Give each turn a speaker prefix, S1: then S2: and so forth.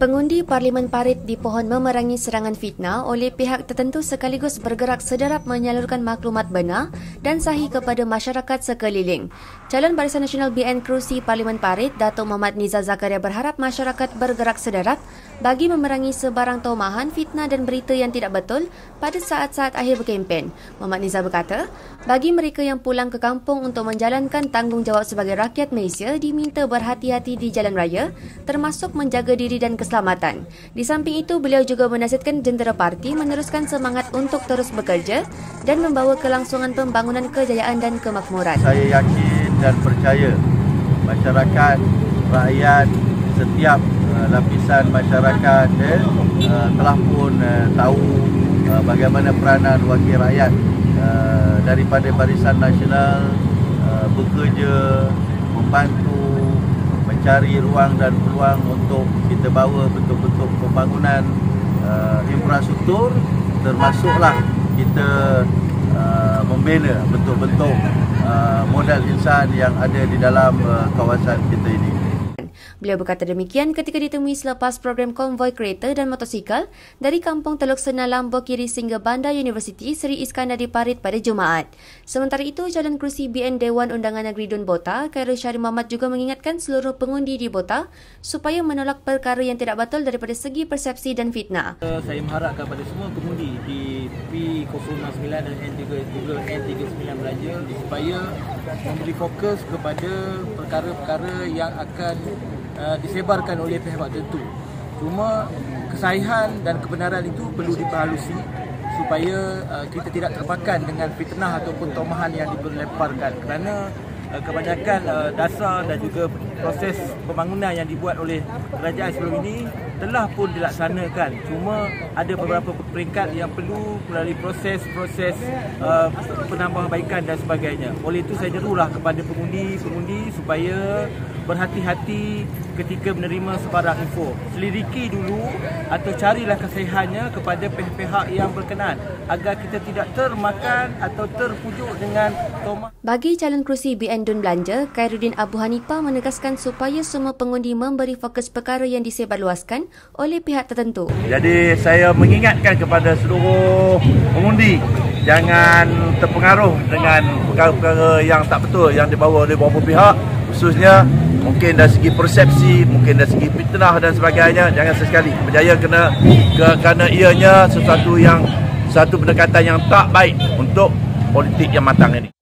S1: Pengundi Parlimen Parit dipohon memerangi serangan fitnah oleh pihak tertentu sekaligus bergerak sederap menyalurkan maklumat benar dan sahih kepada masyarakat sekeliling. Calon Barisan Nasional BN Kerusi Parlimen Parit, Datuk Muhammad Nizar Zakaria berharap masyarakat bergerak sederap bagi memerangi sebarang tomahan, fitnah dan berita yang tidak betul pada saat-saat akhir berkempen. Muhammad Nizar berkata, bagi mereka yang pulang ke kampung untuk menjalankan tanggungjawab sebagai rakyat Malaysia diminta berhati-hati di jalan raya termasuk menjaga diri dan keselamatan. Di samping itu, beliau juga menasihatkan jentera parti meneruskan semangat untuk terus bekerja dan membawa kelangsungan pembangunan kejayaan dan kemakmuran.
S2: Saya yakin dan percaya masyarakat, rakyat, setiap lapisan masyarakat eh, uh, telah pun uh, tahu uh, bagaimana peranan wakil rakyat uh, daripada Barisan Nasional uh, bekerja membantu mencari ruang dan peluang untuk kita bawa betul-betul pembangunan uh, infrastruktur termasuklah kita uh, membina betul-betul uh, modal insan yang ada di dalam uh, kawasan kita ini.
S1: Beliau berkata demikian ketika ditemui selepas program konvoi kereta dan motosikal dari Kampung Teluk Sena Lambok Kiri sehingga Bandar Universiti Seri Iskandar di Parit pada Jumaat. Sementara itu, Jalan Kerusi BN Dewan Undangan Negeri Dun Bota, Khairul Syarif Muhammad juga mengingatkan seluruh pengundi di Bota supaya menolak perkara yang tidak betul daripada segi persepsi dan fitnah.
S3: Saya mengharap kepada semua pengundi di P069 dan N39 Belajar supaya memberi fokus kepada perkara-perkara yang akan Uh, disebarkan oleh pihak tertentu. Cuma kesahihan dan kebenaran itu perlu diperhalusi supaya uh, kita tidak terpakan dengan fitnah ataupun tomahan yang diperlemparkan kerana uh, kebanyakan uh, dasar dan juga proses pembangunan yang dibuat oleh kerajaan sebelum ini telah pun dilaksanakan cuma ada beberapa peringkat yang perlu melalui proses-proses uh, penambahbaikan dan sebagainya oleh itu saya jerulah kepada pengundi-pengundi supaya berhati-hati ketika menerima sebarang info. Selidiki dulu atau carilah kesihannya kepada pihak-pihak yang berkenaan agar kita tidak termakan atau terpujuk dengan tomah.
S1: Bagi calon kerusi BN Dun Belanja, Khairuddin Abu Hanifah menegaskan supaya semua pengundi memberi fokus perkara yang disebarluaskan oleh pihak tertentu.
S2: Jadi saya mengingatkan kepada seluruh pengundi jangan terpengaruh dengan perkara-perkara yang tak betul yang dibawa oleh beberapa pihak khususnya mungkin dari segi persepsi, mungkin dari segi fitnah dan sebagainya, jangan sesekali berjaya kena ke, kerana ianya sesuatu yang satu pendekatan yang tak baik untuk politik yang matang ini.